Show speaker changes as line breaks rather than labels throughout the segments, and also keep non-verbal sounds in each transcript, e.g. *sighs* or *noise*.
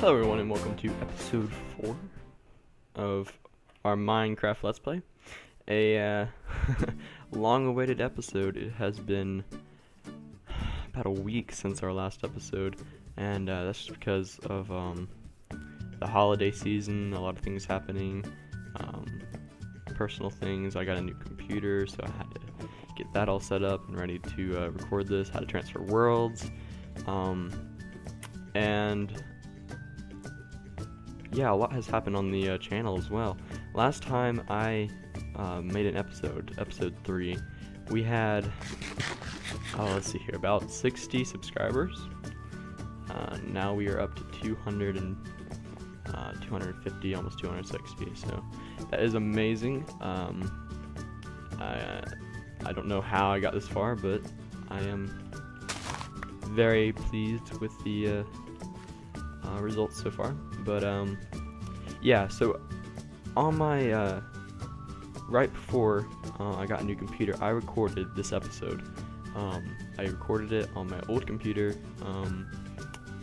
Hello everyone and welcome to episode 4 of our Minecraft Let's Play. A uh, *laughs* long-awaited episode. It has been about a week since our last episode and uh, that's just because of um, the holiday season, a lot of things happening, um, personal things. I got a new computer so I had to get that all set up and ready to uh, record this, how to transfer worlds, um, and yeah, a lot has happened on the uh, channel as well. Last time I uh, made an episode, episode 3, we had, oh, let's see here, about 60 subscribers. Uh, now we are up to 200 and, uh, 250, almost 260, so that is amazing. Um, I, uh, I don't know how I got this far, but I am very pleased with the uh, uh, results so far. But um, yeah, so on my uh, right before uh, I got a new computer, I recorded this episode. Um, I recorded it on my old computer, um,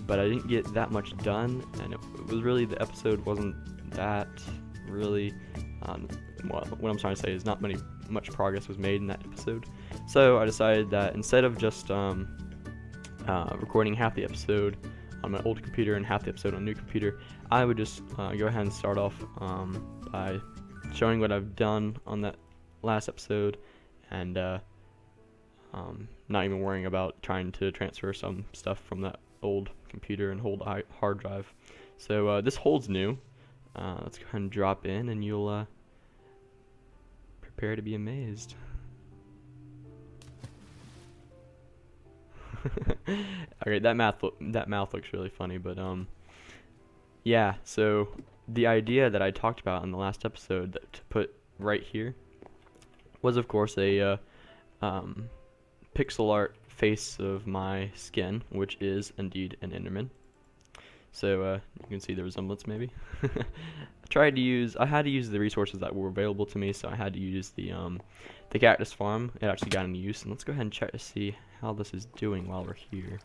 but I didn't get that much done, and it, it was really the episode wasn't that really. Um, well, what I'm trying to say is not many much progress was made in that episode. So I decided that instead of just um, uh, recording half the episode on my old computer and half the episode on new computer, I would just uh, go ahead and start off um, by showing what I've done on that last episode and uh, um, not even worrying about trying to transfer some stuff from that old computer and old hard drive. So uh, this holds new. Uh, let's go ahead and drop in and you'll uh, prepare to be amazed. *laughs* okay, that math that mouth looks really funny, but um, yeah. So the idea that I talked about in the last episode that to put right here was, of course, a uh, um, pixel art face of my skin, which is indeed an Enderman. So uh, you can see the resemblance maybe. *laughs* I tried to use, I had to use the resources that were available to me, so I had to use the um, the cactus farm. It actually got in use, and let's go ahead and check to see how this is doing while we're here.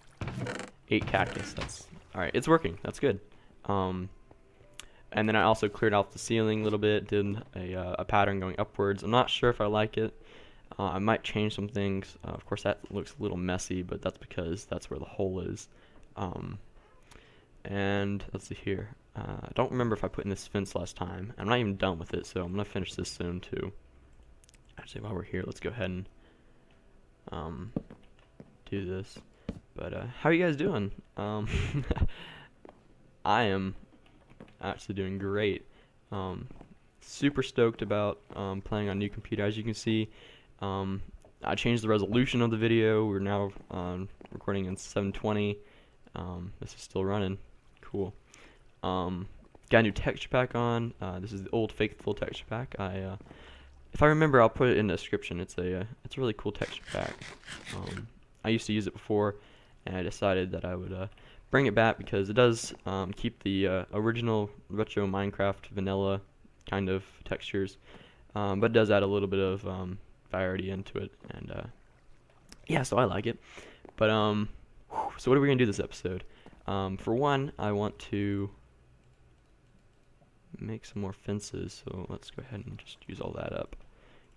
Eight cactus, that's, alright, it's working, that's good. Um, and then I also cleared out the ceiling a little bit, did a, uh, a pattern going upwards. I'm not sure if I like it. Uh, I might change some things. Uh, of course, that looks a little messy, but that's because that's where the hole is. Um, and let's see here. Uh, I don't remember if I put in this fence last time. I'm not even done with it, so I'm going to finish this soon, too. Actually, while we're here, let's go ahead and um, do this. But uh, how are you guys doing? Um, *laughs* I am actually doing great. Um, super stoked about um, playing on new computer. As you can see, um, I changed the resolution of the video. We're now um, recording in 720. Um, this is still running, cool. Um, got a new texture pack on. Uh, this is the old Faithful texture pack. I, uh, if I remember, I'll put it in the description. It's a, uh, it's a really cool texture pack. Um, I used to use it before, and I decided that I would uh, bring it back because it does um, keep the uh, original retro Minecraft vanilla kind of textures, um, but it does add a little bit of um, variety into it. And uh, yeah, so I like it. But um, so what are we gonna do this episode? Um, for one, I want to make some more fences, so let's go ahead and just use all that up.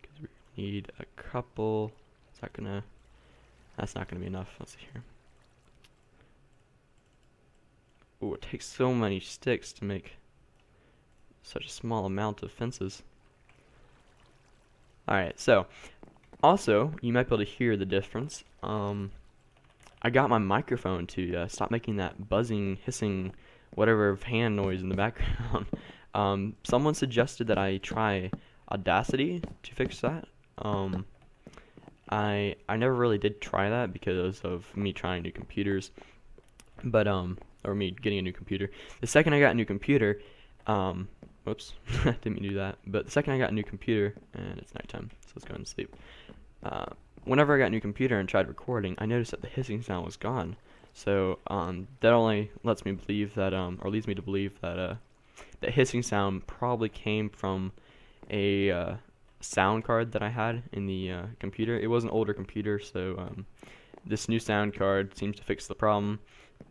Because we need a couple. It's not gonna. That's not gonna be enough. Let's see here. Oh, it takes so many sticks to make such a small amount of fences. Alright, so also, you might be able to hear the difference. Um, I got my microphone to uh, stop making that buzzing, hissing, whatever fan noise in the background. *laughs* um, someone suggested that I try Audacity to fix that. Um, I I never really did try that because of me trying new computers, but um, or me getting a new computer. The second I got a new computer, um, whoops, *laughs* didn't mean to do that. But the second I got a new computer, and it's nighttime, so let's go and sleep. Uh, whenever I got a new computer and tried recording, I noticed that the hissing sound was gone. So um, that only lets me believe that, um, or leads me to believe that uh, hissing sound probably came from a uh, sound card that I had in the uh, computer. It was an older computer, so um, this new sound card seems to fix the problem,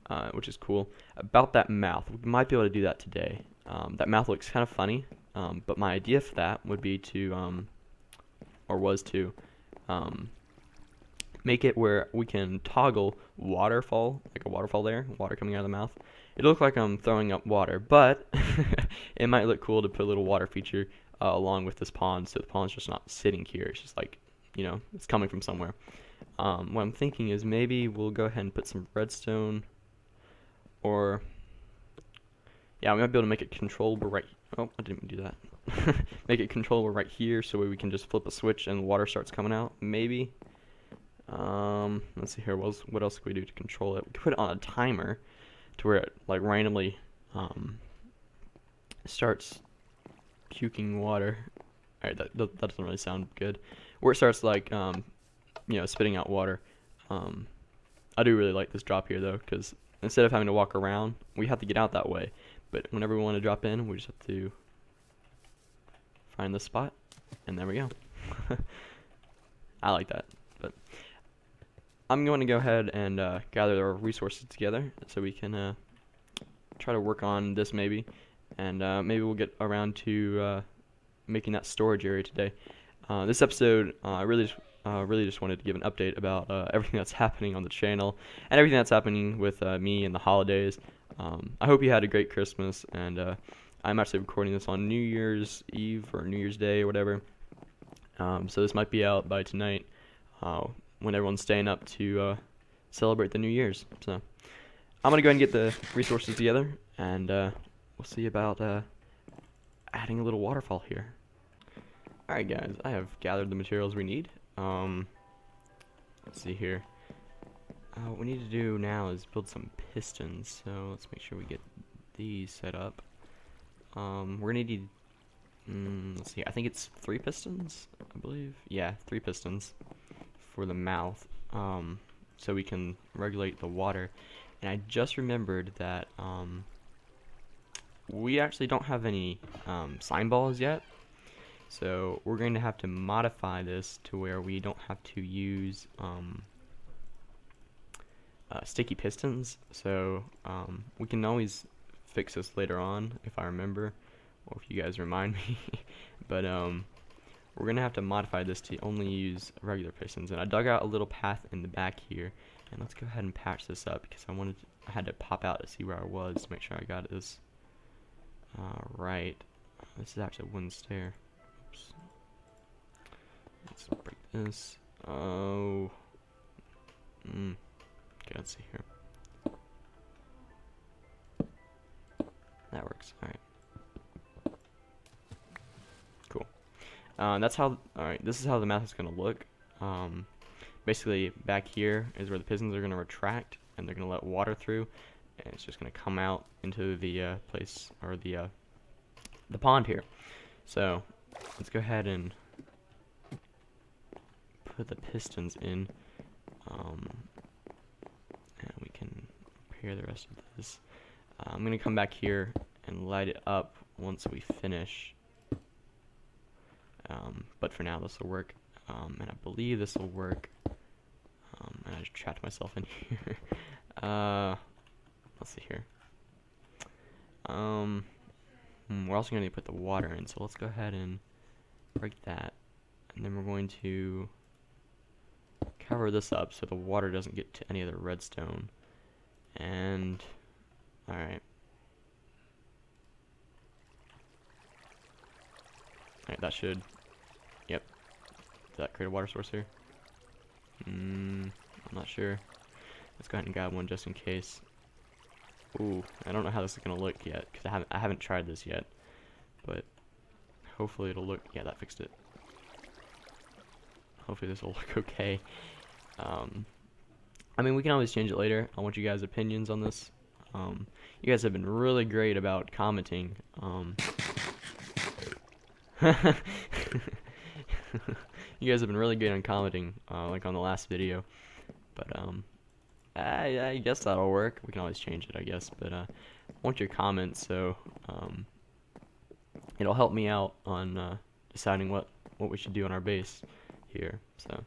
uh, which is cool. About that mouth, we might be able to do that today. Um, that mouth looks kind of funny, um, but my idea for that would be to, um, or was to, um, make it where we can toggle waterfall, like a waterfall there, water coming out of the mouth. It'll look like I'm throwing up water, but *laughs* it might look cool to put a little water feature uh, along with this pond, so the pond's just not sitting here. It's just like, you know, it's coming from somewhere. Um, what I'm thinking is maybe we'll go ahead and put some redstone, or yeah, we might be able to make it controllable right. Oh, I didn't do that. *laughs* make it controllable right here, so we can just flip a switch and water starts coming out. Maybe. Um, let's see here. What else, what else can we do to control it? We could put it on a timer to where it like randomly um, starts puking water. All right, that, that doesn't really sound good. Where it starts like um, you know spitting out water. Um, I do really like this drop here though because instead of having to walk around, we have to get out that way. But whenever we want to drop in, we just have to find the spot, and there we go. *laughs* I like that. I'm going to go ahead and uh, gather our resources together so we can uh, try to work on this maybe, and uh, maybe we'll get around to uh, making that storage area today. Uh, this episode, uh, I really just really just wanted to give an update about everything *laughs* that's happening on the channel and everything that's happening with me and the holidays. Um, I hope you had a great Christmas, and I'm actually recording this on New Year's Eve or New Year's Day or whatever. Um, so this might be out by tonight. Uh, when everyone's staying up to uh, celebrate the New Year's. So I'm going to go ahead and get the resources together, and uh, we'll see about uh, adding a little waterfall here. Alright guys, I have gathered the materials we need. Um, let's see here. Uh, what we need to do now is build some pistons, so let's make sure we get these set up. Um, we're going to need, mm, let's see, I think it's three pistons, I believe. Yeah, three pistons for the mouth um, so we can regulate the water. And I just remembered that um, we actually don't have any um, slime balls yet. So we're going to have to modify this to where we don't have to use um, uh, sticky pistons. So um, we can always fix this later on if I remember or if you guys remind *laughs* me. but um, we're going to have to modify this to only use regular pistons. And I dug out a little path in the back here. And let's go ahead and patch this up because I wanted to, I had to pop out to see where I was to make sure I got this all uh, right right. This is actually a wooden stair. Oops. Let's break this. Oh. Mm. Okay, let's see here. That works. Alright. Uh, that's how, alright, this is how the math is going to look. Um, basically, back here is where the pistons are going to retract, and they're going to let water through, and it's just going to come out into the uh, place, or the, uh, the pond here. So, let's go ahead and put the pistons in, um, and we can prepare the rest of this. Uh, I'm going to come back here and light it up once we finish um, but for now, this will work. Um, and I believe this will work. Um, and I just trapped myself in *laughs* here. uh, let's see here. Um, hmm, we're also going to put the water in, so let's go ahead and break that. And then we're going to cover this up so the water doesn't get to any of the redstone. And, alright. Alright, that should did that create a water source here? Hmm, I'm not sure. Let's go ahead and grab one just in case. Ooh, I don't know how this is going to look yet, because I haven't, I haven't tried this yet. But hopefully it'll look... Yeah, that fixed it. Hopefully this will look *laughs* okay. Um, I mean, we can always change it later. I want you guys' opinions on this. Um, you guys have been really great about commenting. Um, *laughs* *laughs* You guys have been really good on commenting, uh, like on the last video. But um, I, I, guess that'll work. We can always change it, I guess. But uh, I want your comments, so um, it'll help me out on uh, deciding what what we should do on our base here. So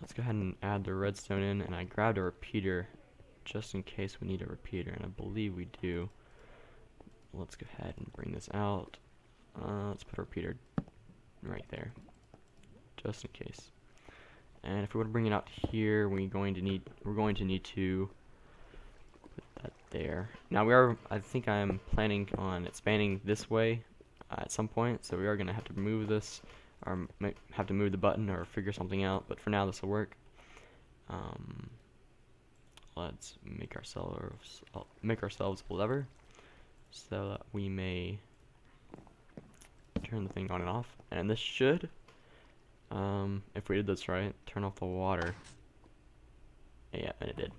let's go ahead and add the redstone in, and I grabbed a repeater just in case we need a repeater, and I believe we do. Let's go ahead and bring this out. Uh, let's put a repeater right there just in case. And if we want to bring it out here, we're going to need we're going to need to put that there. Now we are I think I am planning on expanding this way uh, at some point, so we are going to have to move this or have to move the button or figure something out. But for now, this will work. Um, let's make ourselves uh, make ourselves a lever so that we may turn the thing on and off. And this should um, if we did this right, turn off the water. Yeah, and it did.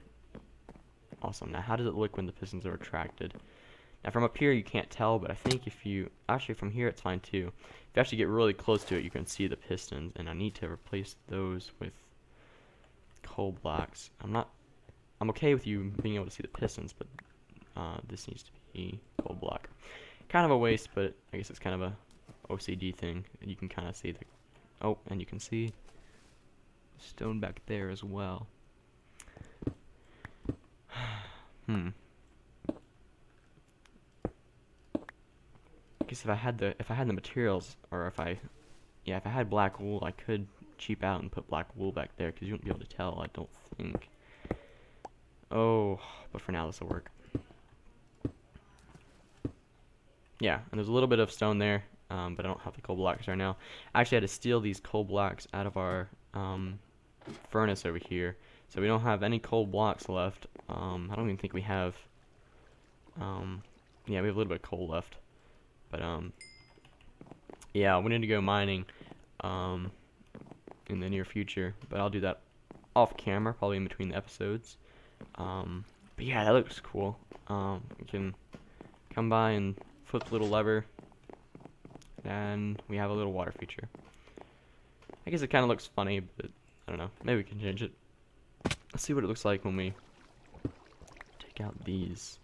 Awesome. Now, how does it look when the pistons are retracted? Now, from up here, you can't tell, but I think if you... Actually, from here, it's fine, too. If you actually get really close to it, you can see the pistons, and I need to replace those with coal blocks. I'm not... I'm okay with you being able to see the pistons, but uh, this needs to be coal block. Kind of a waste, but I guess it's kind of a OCD thing. You can kind of see the Oh, and you can see stone back there as well. *sighs* hmm. I guess if I had the if I had the materials, or if I, yeah, if I had black wool, I could cheap out and put black wool back there because you wouldn't be able to tell. I don't think. Oh, but for now this will work. Yeah, and there's a little bit of stone there um, but I don't have the coal blocks right now. I actually had to steal these coal blocks out of our um, furnace over here. So we don't have any coal blocks left. Um, I don't even think we have... Um, yeah, we have a little bit of coal left. But, um, yeah, we need to go mining um, in the near future. But I'll do that off camera, probably in between the episodes. but yeah, that looks cool. you can come by and flip the little lever and we have a little water feature. I guess it kind of looks funny, but I don't know. Maybe we can change it. Let's see what it looks like when we take out these.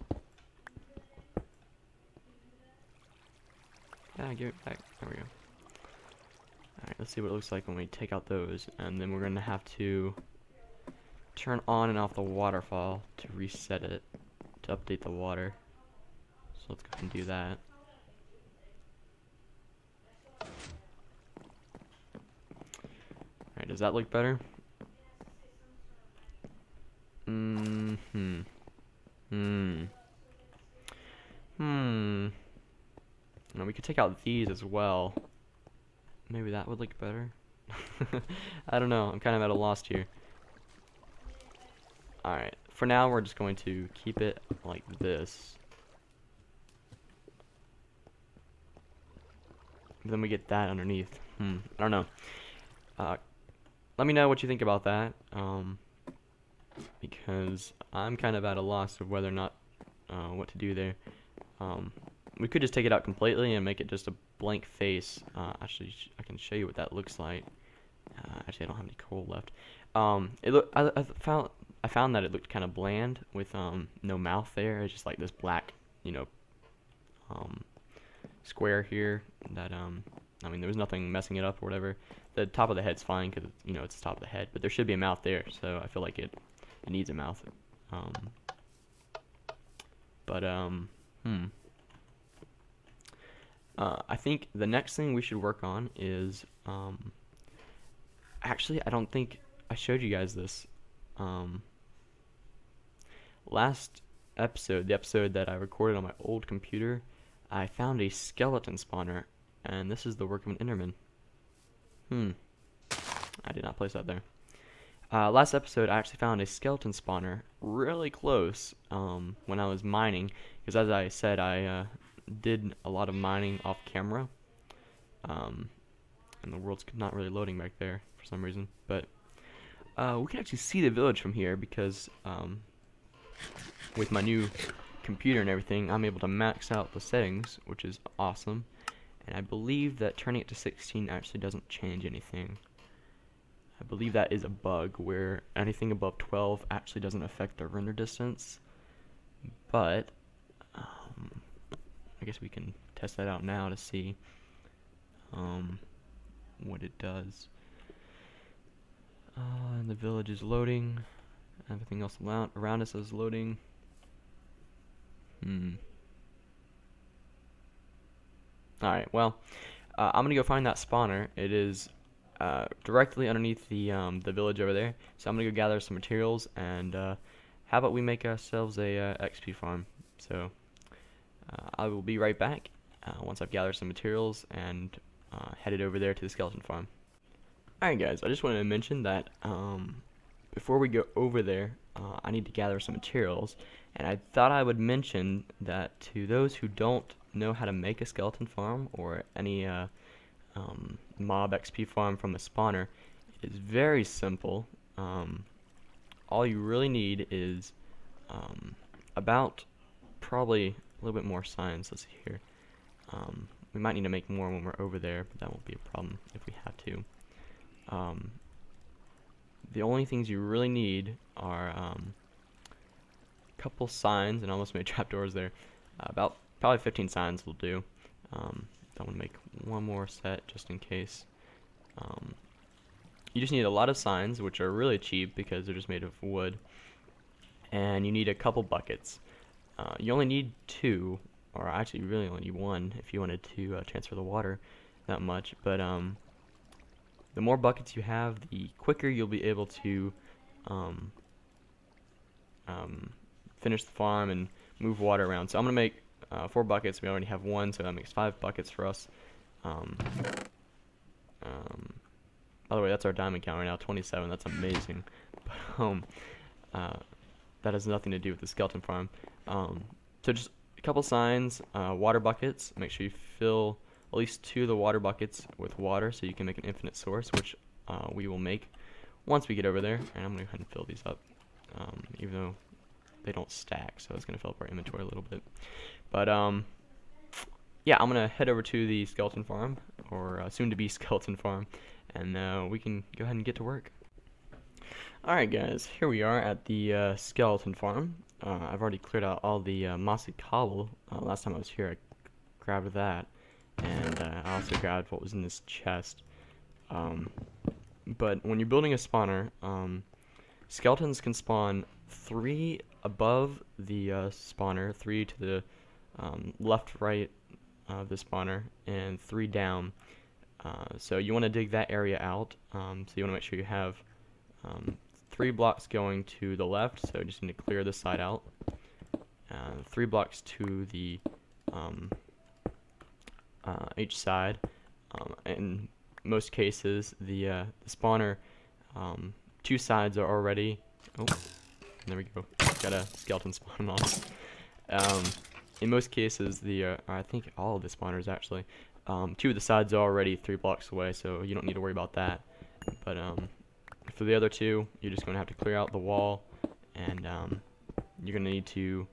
Yeah, give it back. There we go. Alright, let's see what it looks like when we take out those, and then we're going to have to turn on and off the waterfall to reset it, to update the water. So let's go and do that. does that look better? Mm hmm. Hmm. Hmm. we could take out these as well. Maybe that would look better. *laughs* I don't know. I'm kind of at a loss here. Alright. For now, we're just going to keep it like this. then we get that underneath. Hmm. I don't know. Uh, let me know what you think about that. Um, because I'm kind of at a loss of whether or not uh, what to do there. Um, we could just take it out completely and make it just a blank face. Uh, actually, I can show you what that looks like. Uh, actually, I don't have any coal left. Um, it look I, I, found I found that it looked kind of bland with um, no mouth there. It's just like this black, you know, um, square here that um, I mean, there was nothing messing it up or whatever. The top of the head's fine because, you know, it's the top of the head, but there should be a mouth there, so I feel like it, it needs a mouth. Um, but, um, hmm. Uh, I think the next thing we should work on is, um, actually, I don't think I showed you guys this. Um, last episode, the episode that I recorded on my old computer, I found a skeleton spawner and this is the work of an Enderman. Hmm. I did not place that there. Uh, last episode, I actually found a skeleton spawner really close um, when I was mining, because as I said, I uh, did a lot of mining off camera, um, and the world's not really loading back there for some reason, but uh, we can actually see the village from here, because um, with my new computer and everything, I'm able to max out the settings, which is awesome and I believe that turning it to 16 actually doesn't change anything. I believe that is a bug where anything above 12 actually doesn't affect the render distance, but um, I guess we can test that out now to see um, what it does. Uh, the village is loading. Everything else around, around us is loading. Hmm. Alright, well, uh, I'm going to go find that spawner. It is uh, directly underneath the, um, the village over there. So I'm going to go gather some materials, and uh, how about we make ourselves a uh, XP farm. So uh, I will be right back uh, once I've gathered some materials and headed over there to the skeleton farm. Alright guys, I just wanted to mention that um, before we go over there, I need to gather some materials, and I thought I would mention that to those who don't know how to make a skeleton farm or any uh, um, mob XP farm from a spawner, it's very simple. Um, all you really need is um, about probably a little bit more signs. Let's see here. Um, we might need to make more when we're over there, but that won't be a problem if we have to. Um, the only things you really need are um, a couple signs, and I almost made *laughs* trapdoors there, about probably 15 signs will do. Um, I want to make one more set just in case. Um, you just need a lot of signs, which are really cheap because they're just made of wood. And you need a couple buckets. Uh, you only need two, or actually you really only need one if you wanted to uh, transfer the water that much. But um, the more buckets you have, the quicker you'll be able to um, um finish the farm and move water around. So I'm going to make uh, four buckets. We already have one, so that makes five buckets for us. Um, um, by the way, that's our diamond count right now, 27. That's amazing. *laughs* But um, uh, that has nothing to do with the skeleton farm. Um, so just a couple signs, uh, water buckets. Make sure you fill at least two of the water buckets with water so you can make an infinite source, which uh, we will make once we get over there. And I'm going to go ahead and fill these up, um, even though they don't stack, so it's gonna fill up our inventory a little bit. But um, yeah, I'm gonna head over to the skeleton farm or uh, soon to be *laughs* skeleton farm, and uh, we can go ahead and get to work. All right, guys, here we are at the uh, skeleton farm. Uh, I've already cleared out all the uh, mossy cobble. Uh, last time I was here, I grabbed that, and I also grabbed what was in this chest. Um, but when you're building a spawner, um, skeletons can spawn three above the uh, spawner, three to the um, left, right of the spawner, and three down. Uh, so you want to dig that area out. Um, so you want to make sure you have um, three blocks going to the left, so you just need to clear this side out. Uh, three blocks to the um, uh, each side. Um, in most cases, the, uh, the spawner, um, two sides are already. Oh, there we go got a skeleton spawn on. Um, in most cases, the uh, I think all of the spawners actually, um, two of the sides are already three blocks away, so you don't need to worry about that. But um, for the other two, you're just going to have to clear out the wall, and um, you're going to need to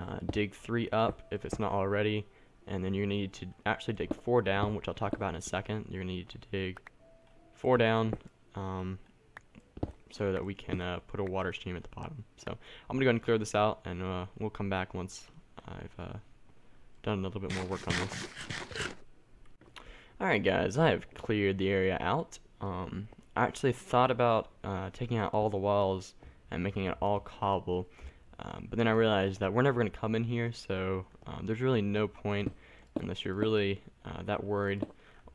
uh, dig three up if it's not already, and then you're going to need to actually dig four down, which I'll talk about in a second. You're going to need to dig four down, um, so that we can uh, put a water stream at the bottom. So I'm going to go ahead and clear this out, and uh, we'll come back once I've uh, done a little bit more work on this. Alright guys, I have cleared the area out. Um, I actually thought about uh, taking out all the walls and making it all cobble, um, but then I realized that we're never going to come in here, so um, there's really no point unless you're really uh, that worried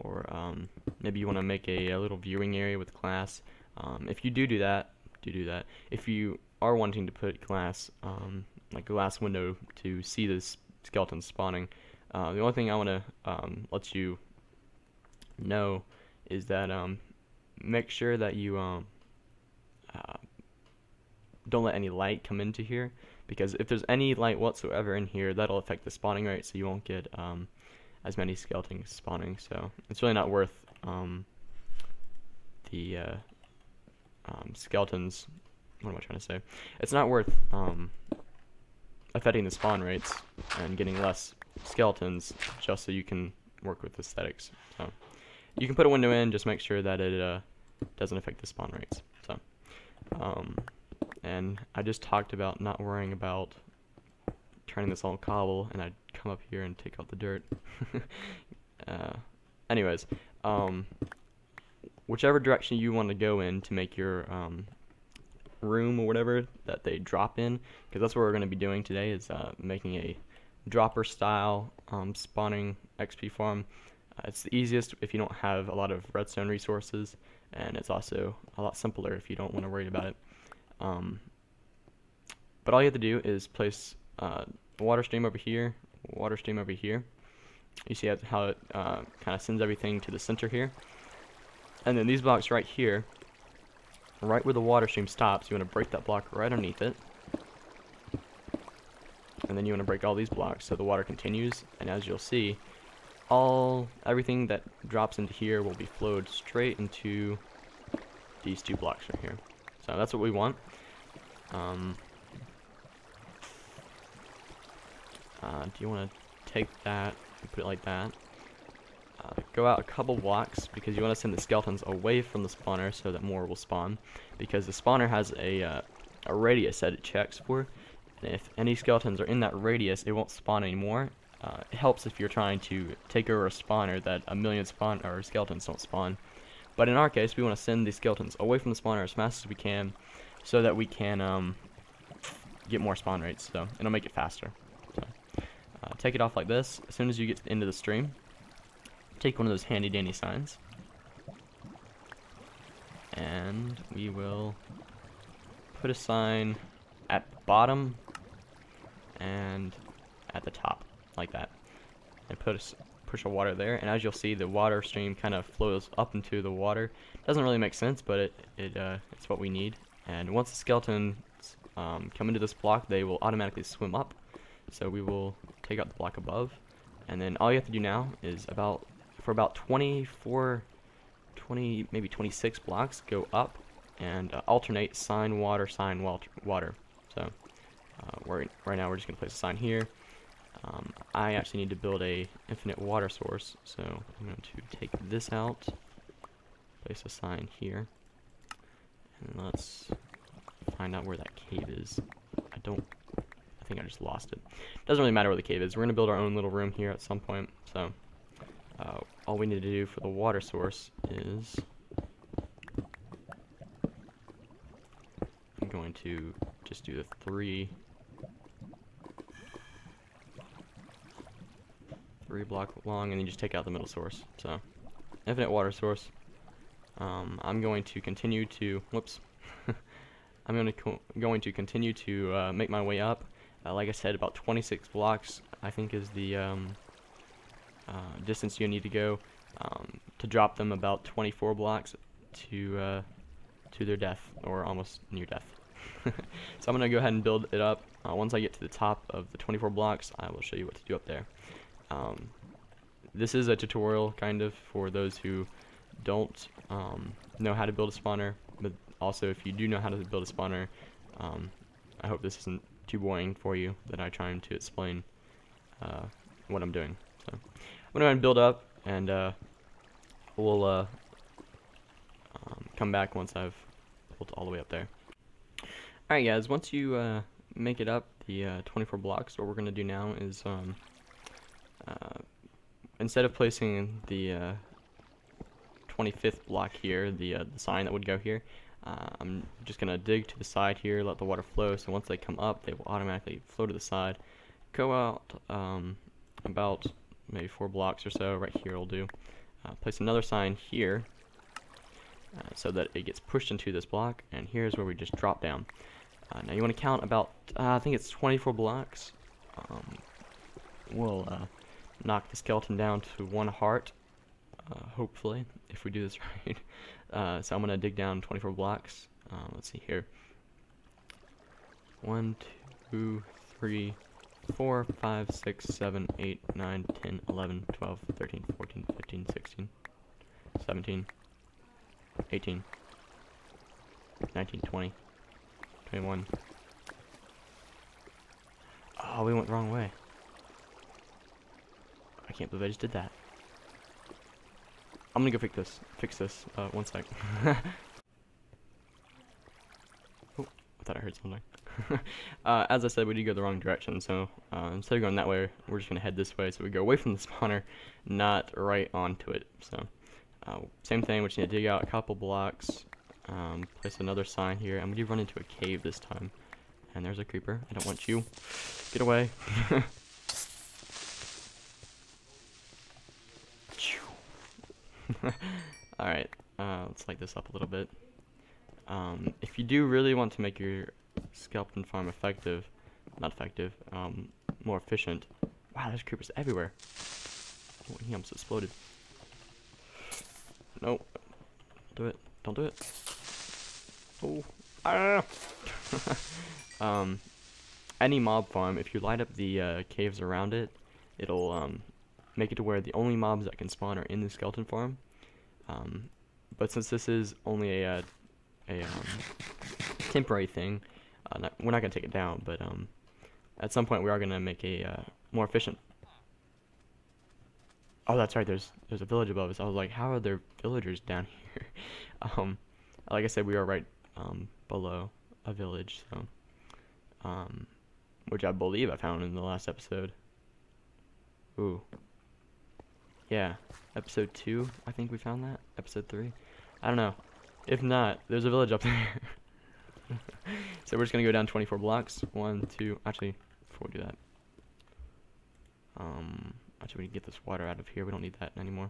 or um, maybe you want to make a, a little viewing area with class um, if you do do that, do do that. If you are wanting to put glass, um, like glass window to see this skeleton spawning, uh, the only thing I want to um, let you know is that um, make sure that you um, uh, don't let any light come into here because if there's any light whatsoever in here, that'll affect the spawning rate, so you won't get um, as many skeletons spawning. So it's really not worth the uh, um, skeletons. What am I trying to say? It's not worth um, affecting the spawn rates and getting less skeletons just so you can work with aesthetics. So you can put a window in, just make sure that it uh, doesn't affect the spawn rates. So, um, and I just talked about not worrying about turning this all cobble, and I'd come up here and take out the dirt. *laughs* uh, anyways, um, whichever direction you want to go in to make your um, room or whatever that they drop in because that's what we're going to be doing today is uh, making a dropper style um, spawning XP farm. Uh, it's the easiest if you don't have a lot of redstone resources and it's also a lot simpler if you don't want to worry about it. Um, but all you have to do is place uh, water stream over here, water stream over here. You see how it uh, kind of sends everything to the center here. And then these blocks right here, right where the water stream stops, you want to break that block right underneath it. And then you want to break all these blocks so the water continues. And as you'll see, all everything that drops into here will be flowed straight into these two blocks right here. So that's what we want. Um, uh, do you want to take that and put it like that? Go out a couple blocks because you want to send the skeletons away from the spawner so that more will spawn. Because the spawner has a, uh, a radius that it checks for. And if any skeletons are in that radius, it won't spawn anymore. Uh, it helps if you're trying to take over a spawner that a million spawn or skeletons don't spawn. But in our case, we want to send the skeletons away from the spawner as fast as we can so that we can um, get more spawn rates. So it'll make it faster. So, uh, take it off like this. As soon as you get into the stream, take one of those handy dandy signs. And we will put a sign at the bottom and at the top, like that. And put a, push a water there, and as you'll see, the water stream kind of flows up into the water. Doesn't really make sense, but it, it uh, it's what we need. And once the skeletons um, come into this block, they will automatically swim up. So we will take out the block above, and then all you have to do now is about for about 24, 20, maybe 26 blocks, go up and uh, alternate sign water, sign water. So uh, right now we're just going to place a sign here. Um, I actually need to build a infinite water source, so I'm going to take this out, place a sign here, and let's find out where that cave is. I don't, I think I just lost it. Doesn't really matter where the cave is. We're going to build our own little room here at some point, so uh, all we need to do for the water source is I'm going to just do the three three block long and then just take out the middle source so infinite water source um, I'm going to continue to whoops *laughs* I'm going to going to continue to uh, make my way up uh, like I said about 26 blocks I think is the um, uh, distance you need to go um, to drop them about 24 blocks to uh, to their death or almost near death. *laughs* so I'm going to go ahead and build it up. Uh, once I get to the top of the 24 blocks, I will show you what to do up there. Um, this is a tutorial, kind of, for those who don't um, know how to build a spawner, but also if you do know how to build a spawner, um, I hope this isn't too boring for you that I trying to explain uh, what I'm doing. So I'm gonna go and build up, and uh, we'll uh, um, come back once I've built all the way up there. Alright guys, once you uh, make it up the uh, 24 blocks, what we're gonna do now is um, uh, instead of placing the 25th uh, block here, the, the sign that would go here, I'm just gonna dig to the side here, let the water flow, so once they come up, they will automatically flow to the side, go out um, about maybe four blocks or so. Right here will do. Uh, place another sign here uh, so that it gets pushed into this block, and here's where we just drop down. Uh, now you want to count about, uh, I think it's 24 blocks. Um, we'll uh, knock the skeleton down to one heart, uh, hopefully, if we do this *laughs* right. so I'm going to dig down 24 blocks. let's see here. One, two, three, 4, 5, 6, 7, 8, 9, 10, 11, 12, 13, 14, 15, 16, 17, 18, 19, 20, 21. Oh, we went the wrong way. I can't believe I just did that. I'm gonna go fix this. Fix this. Uh, one sec. *laughs* oh, I thought I heard something. *laughs* uh, as I said, we did go the wrong direction, so uh, instead of going that way, we're just going to head this way. So we go away from the spawner, not right onto it. So uh, same thing, we just need to dig out a couple blocks, um, place another sign here, and we do run into a cave this time. And there's a creeper. I don't want you. Get away. *laughs* Alright, uh, let's light this up a little bit. Um, if you do really want to make your Skeleton farm effective. Not effective. Um, more efficient. Wow, there's creepers everywhere. Oh, he almost exploded. No. Do it. Don't do it. Oh. Ah! *laughs* um, any mob farm, if you light up the uh, caves around it, it'll um, make it to where the only mobs that can spawn are in the skeleton farm. Um, but since this is only a, a, uh, a um, temporary thing, uh, not, we're not going to take it down, but um, at some point we are going to make a uh, more efficient... Oh, that's right, there's there's a village above us. I was like, how are there villagers down here? *laughs* um, like I said, we are right um, below a village, so... Um, which I believe I found in the last episode. Ooh. Yeah, episode 2, I think we found that. Episode 3. I don't know. If not, there's a village up *laughs* there. *laughs* so we're just going to go down 24 blocks. One, two, actually, before we do that. Um, actually, we can get this water out of here. We don't need that anymore.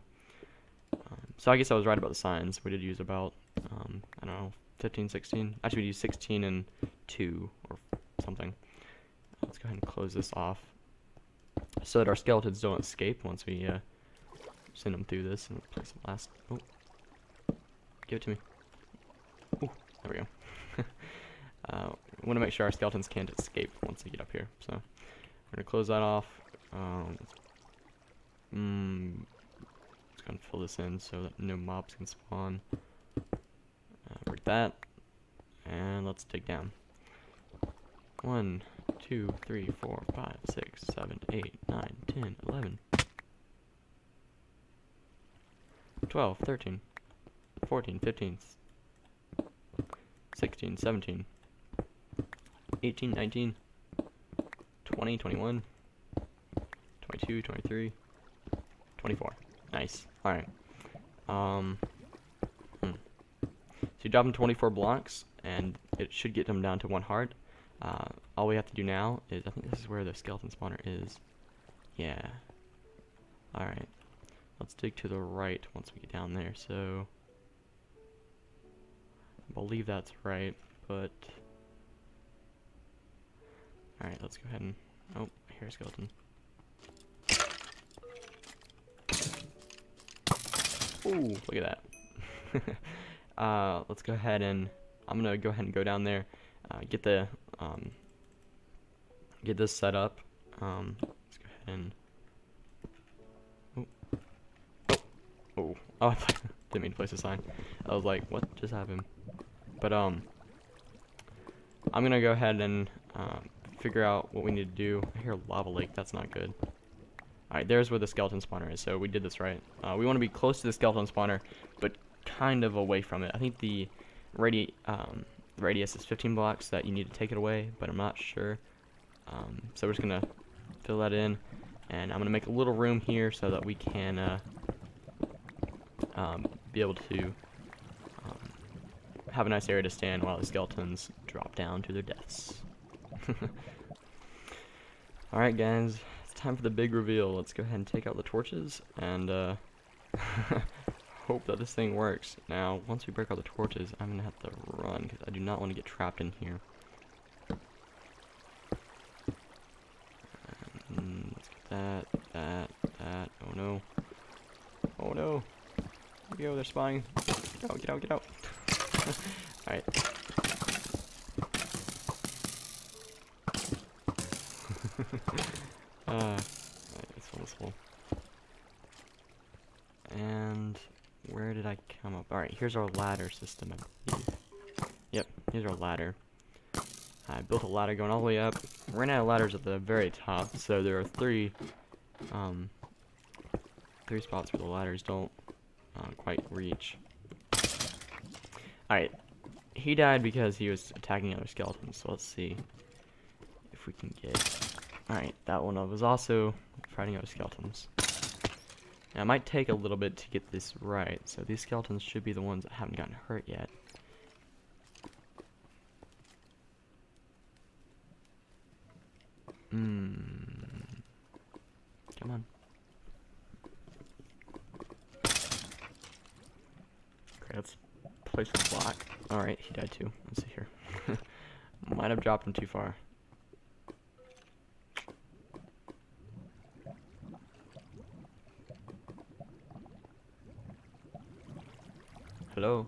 Um, so I guess I was right about the signs. We did use about, um, I don't know, 15, 16. Actually, we used 16 and 2 or something. Let's go ahead and close this off so that our skeletons don't escape once we uh, send them through this and place them last. Oh, give it to me. Oh, there we go uh, want to make sure our skeletons can't escape once they get up here. So we're going to close that off. Um, mm, just going to fill this in so that no mobs can spawn. Uh, that. And let's dig down. 1, 2, 3, 4, 5, 6, 7, 8, 9, 10, 11, 12, 13, 14, 15, 16, 17, 18, 19, 20, 21, 22, 23, 24. Nice. Alright. Um, hmm. So you drop them 24 blocks, and it should get them down to one heart. Uh, all we have to do now is, I think this is where the skeleton spawner is. Yeah. Alright. Let's dig to the right once we get down there. So, believe that's right, but... Alright, let's go ahead and... Oh, here's skeleton. Ooh, look at that. *laughs* uh, let's go ahead and... I'm gonna go ahead and go down there, uh, get the... Um, get this set up. Um, let's go ahead and... Oh, oh, *laughs* I didn't mean to place a sign. I was like, what just happened? But, um, I'm going to go ahead and uh, figure out what we need to do. I hear lava lake. That's not good. Alright, there's where the skeleton spawner is, so we did this right. Uh, we want to be close to the skeleton spawner, but kind of away from it. I think the radi um, radius is 15 blocks that you need to take it away, but I'm not sure. Um, so we're just going to fill that in, and I'm going to make a little room here so that we can uh, um, be able to have a nice area to stand while the skeletons drop down to their deaths. *laughs* Alright guys, it's time for the big reveal. Let's go ahead and take out the torches and uh, *laughs* hope that this thing works. Now, once we break out the torches, I'm going to have to run because I do not want to get trapped in here. let's get that, that, that. Oh no. Oh no. Yo, they're spying. Get out, get out, get out. *laughs* Alright. *laughs* uh, Let's this this one. And where did I come up? Alright, here's our ladder system, I believe. Yep, here's our ladder. I built a ladder going all the way up. Ran out of ladders at the very top, so there are three, um, three spots where the ladders don't uh, quite reach. Alright. He died because he was attacking other skeletons, so let's see if we can get... Alright, that one was also fighting other skeletons. Now, it might take a little bit to get this right, so these skeletons should be the ones that haven't gotten hurt yet. dropped him too far. Hello.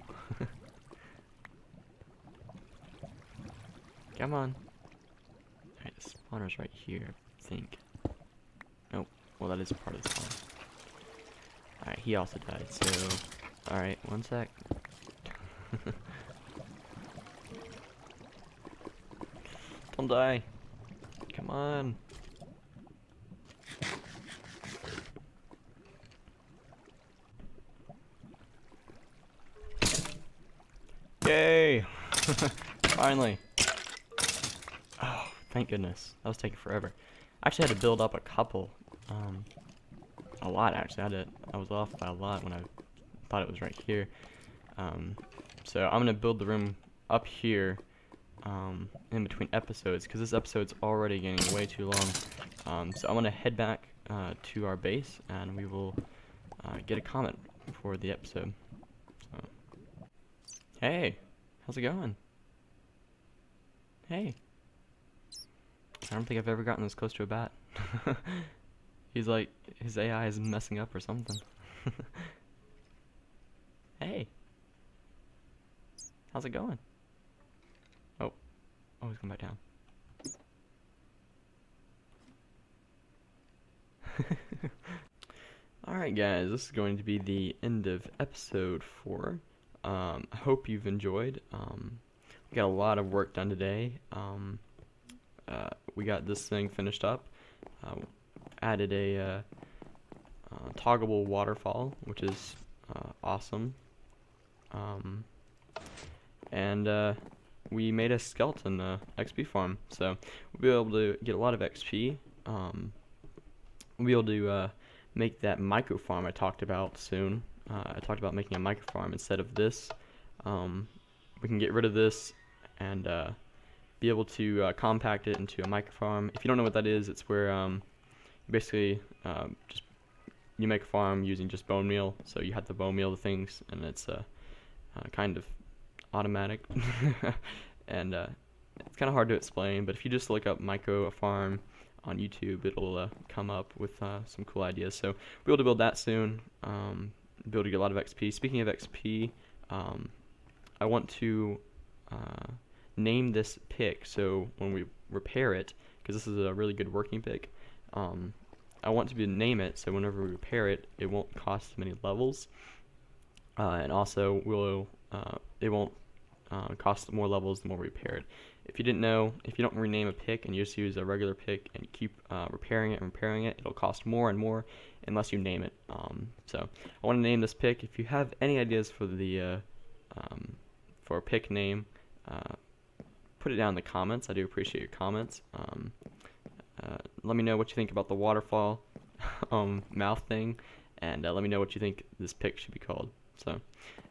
*laughs* Come on. Alright, the spawner's right here, I think. Nope. Well, that is part of the spawn. Alright, he also died, so... Alright, one sec. Don't die. Come on. Yay! *laughs* Finally. Oh, thank goodness. That was taking forever. I actually had to build up a couple. Um, a lot, actually. I, had to, I was off by a lot when I thought it was right here. Um, so I'm going to build the room up here um, in between episodes because this episode's already getting way too long. Um, so I'm going to head back uh, to our base and we will uh, get a comment for the episode. So. Hey, how's it going? Hey. I don't think I've ever gotten this close to a bat. *laughs* He's like, his AI is messing up or something. *laughs* hey. How's it going? Always oh, come back down. *laughs* Alright guys, this is going to be the end of episode 4. Um, I hope you've enjoyed. Um, we got a lot of work done today. Um, uh, we got this thing finished up. Uh, added a uh, uh toggleable waterfall, which is uh, awesome. Um, and uh, we made a skeleton uh, XP farm, so we'll be able to get a lot of XP. Um, we'll be able to uh, make that micro farm I talked about soon. Uh, I talked about making a micro farm instead of this. Um, we can get rid of this and uh, be able to uh, compact it into a micro farm. If you don't know what that is, it's where um, basically um, just you make a farm using just bone meal. So you have the bone meal, the things, and it's uh, kind of automatic. *laughs* and uh, it's kind of hard to explain, but if you just look up Micro Farm on YouTube, it'll uh, come up with uh, some cool ideas. So we'll be able to build that soon, um, be able to get a lot of XP. Speaking of XP, um, I want to uh, name this pick so when we repair it, because this is a really good working pick, um, I want to be name it so whenever we repair it, it won't cost many levels. Uh, and also, we'll uh, it won't uh, costs more levels, the more repaired. If you didn't know, if you don't rename a pick and you just use a regular pick and keep uh, repairing it and repairing it, it'll cost more and more unless you name it. Um, so I want to name this pick. If you have any ideas for the uh, um, for a pick name, uh, put it down in the comments. I do appreciate your comments. Um, uh, let me know what you think about the waterfall *laughs* um, mouth thing, and uh, let me know what you think this pick should be called. So.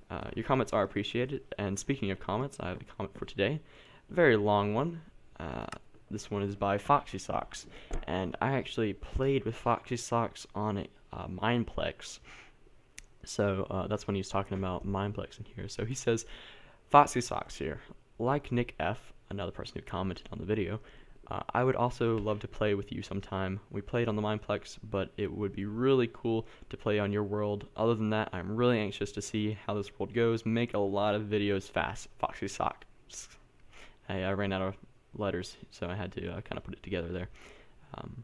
Uh, your comments are appreciated. And speaking of comments, I have a comment for today. very long one. Uh, this one is by Foxy Socks. And I actually played with Foxy Socks on uh, Mineplex. So uh, that's when he's talking about Mineplex in here. So he says, Foxy Socks here. Like Nick F., another person who commented on the video, uh, I would also love to play with you sometime. We played on the Mineplex, but it would be really cool to play on your world. Other than that, I'm really anxious to see how this world goes. Make a lot of videos fast. Foxy Sock. I, I ran out of letters, so I had to uh, kind of put it together there. Um,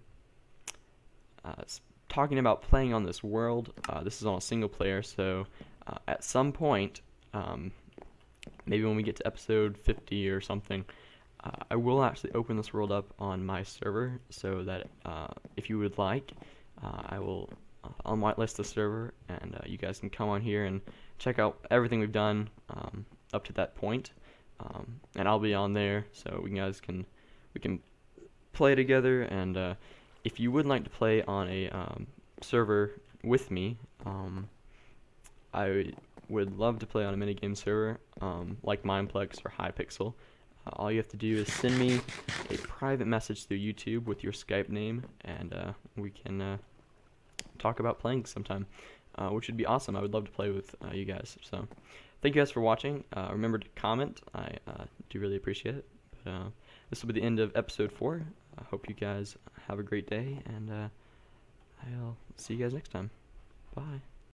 uh, talking about playing on this world, uh, this is on a single player, so uh, at some point, um, maybe when we get to episode 50 or something, uh, I will actually open this world up on my server so that uh, if you would like, uh, I will uh, whitelist the server and uh, you guys can come on here and check out everything we've done um, up to that point. Um, and I'll be on there so we guys can we can play together and uh, if you would like to play on a um, server with me, um, I would love to play on a minigame server um, like Mineplex or Hypixel all you have to do is send me a private message through YouTube with your Skype name, and uh, we can uh, talk about playing sometime, uh, which would be awesome. I would love to play with uh, you guys. So thank you guys for watching. remember to comment. I do really appreciate it. But this will be the end of episode 4. I hope you guys have a great day, and I'll see you guys next time. Bye.